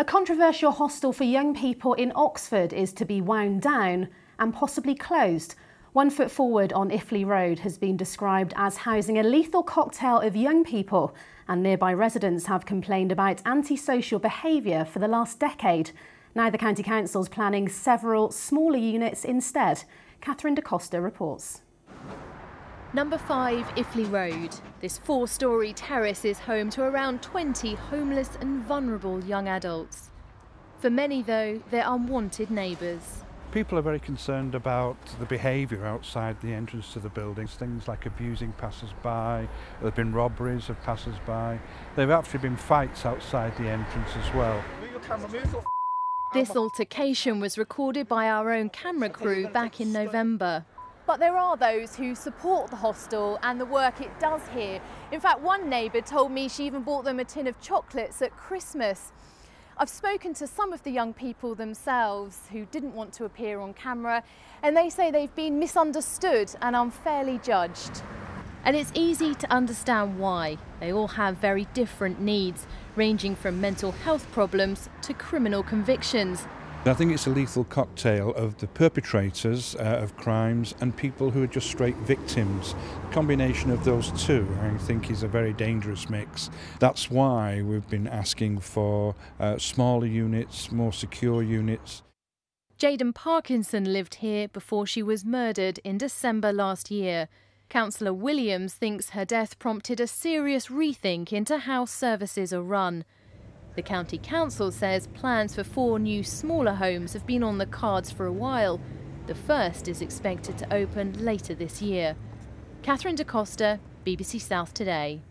A controversial hostel for young people in Oxford is to be wound down and possibly closed. One Foot Forward on Iffley Road has been described as housing a lethal cocktail of young people, and nearby residents have complained about antisocial behaviour for the last decade. Now the County Council is planning several smaller units instead. Catherine de Costa reports. Number 5 Iffley Road. This four storey terrace is home to around 20 homeless and vulnerable young adults. For many, though, they're unwanted neighbours. People are very concerned about the behaviour outside the entrance to the buildings, things like abusing passers by, there have been robberies of passers by. There have actually been fights outside the entrance as well. This altercation was recorded by our own camera crew back in November. But there are those who support the hostel and the work it does here. In fact, one neighbour told me she even bought them a tin of chocolates at Christmas. I've spoken to some of the young people themselves who didn't want to appear on camera, and they say they've been misunderstood and unfairly judged. And it's easy to understand why. They all have very different needs, ranging from mental health problems to criminal convictions. I think it's a lethal cocktail of the perpetrators uh, of crimes and people who are just straight victims. The combination of those two, I think, is a very dangerous mix. That's why we've been asking for uh, smaller units, more secure units. Jayden Parkinson lived here before she was murdered in December last year. Councillor Williams thinks her death prompted a serious rethink into how services are run. The County Council says plans for four new smaller homes have been on the cards for a while. The first is expected to open later this year. Catherine de Costa, BBC South Today.